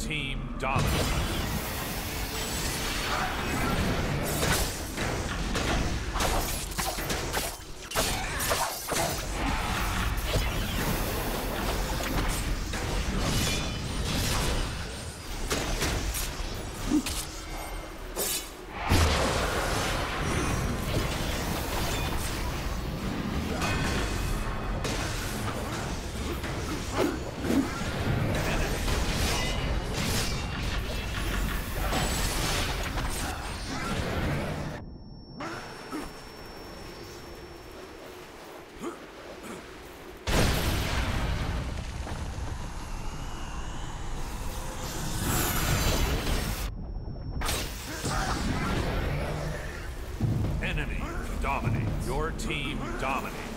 Team dominates. Team dominates.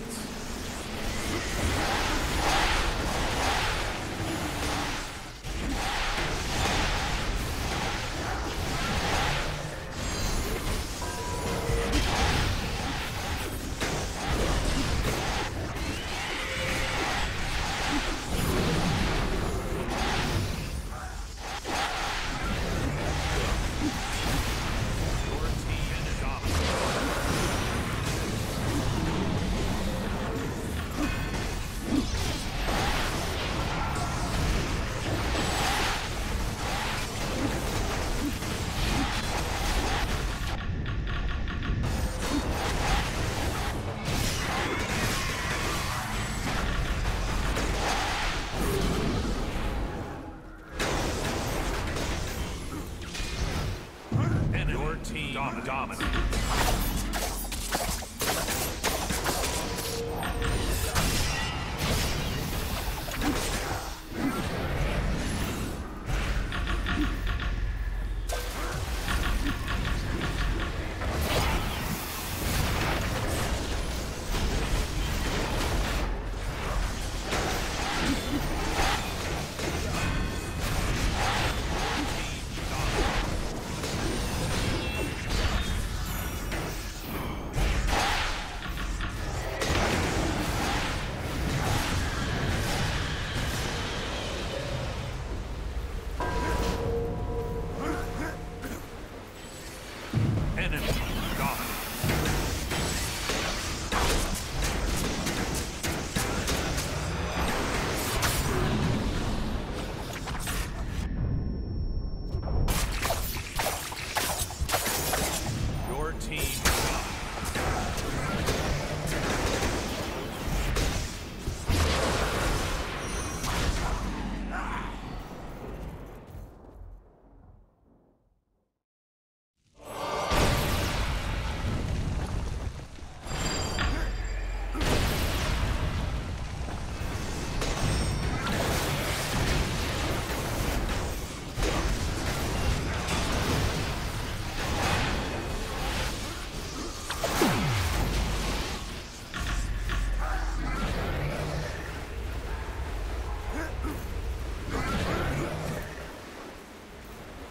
Enemy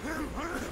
Huh?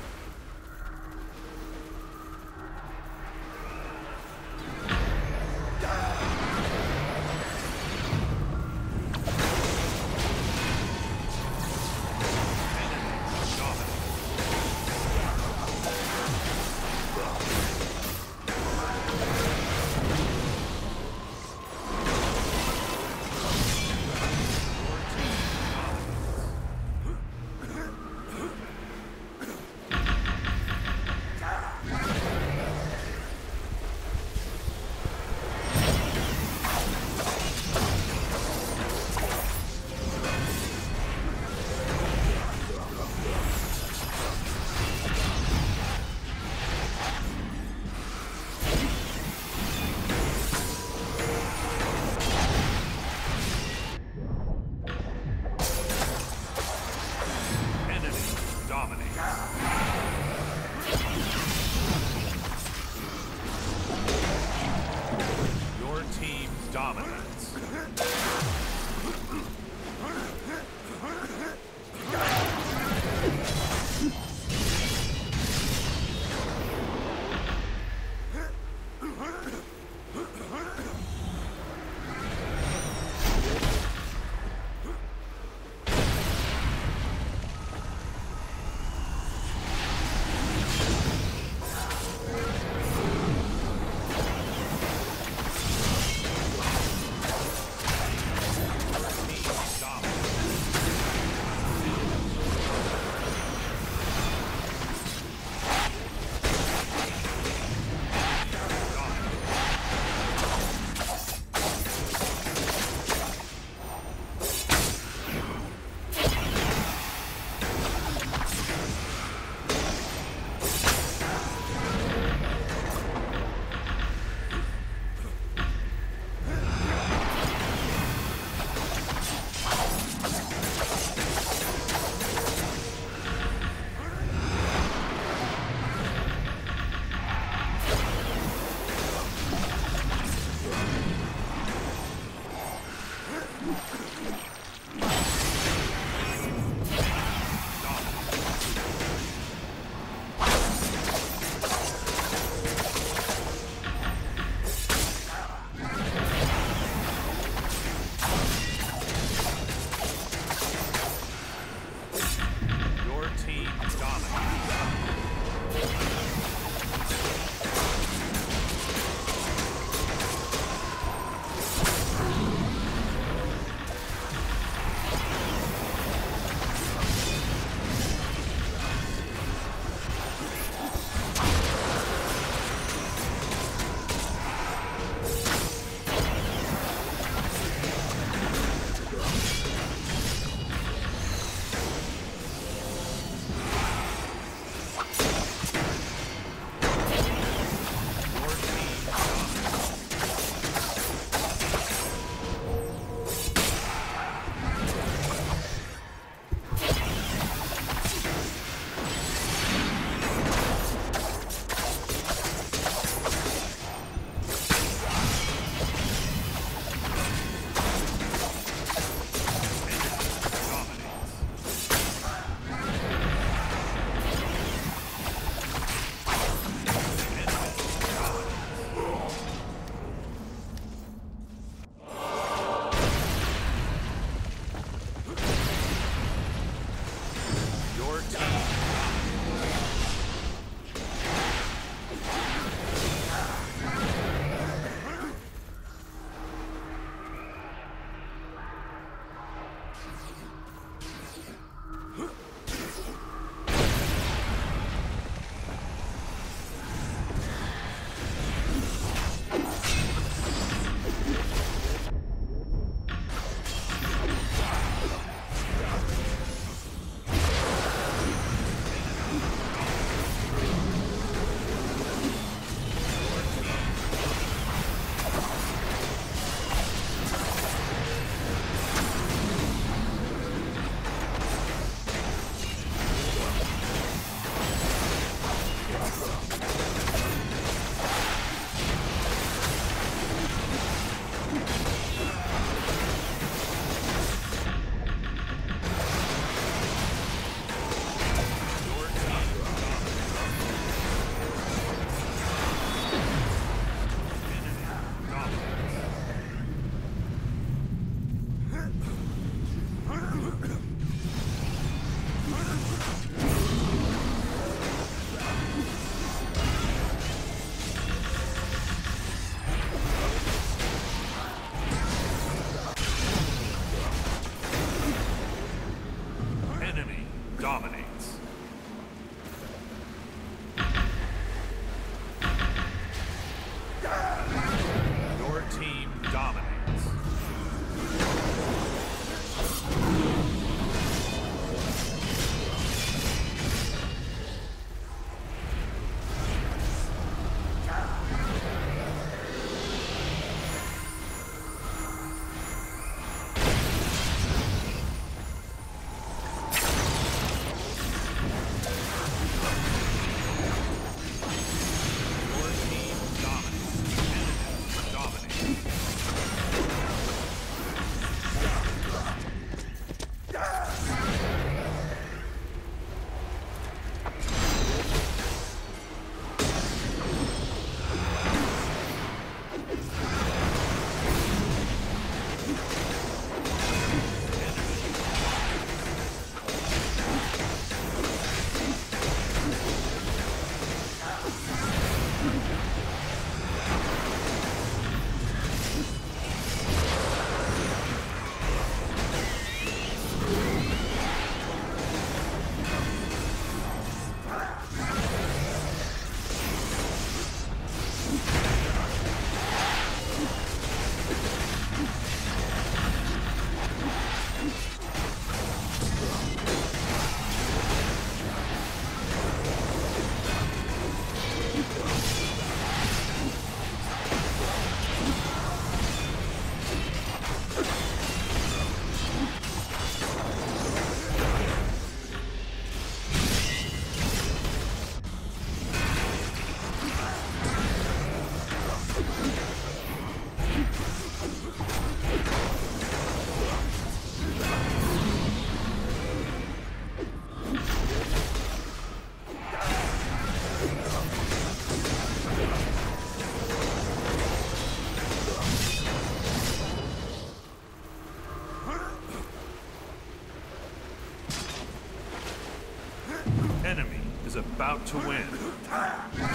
About to win.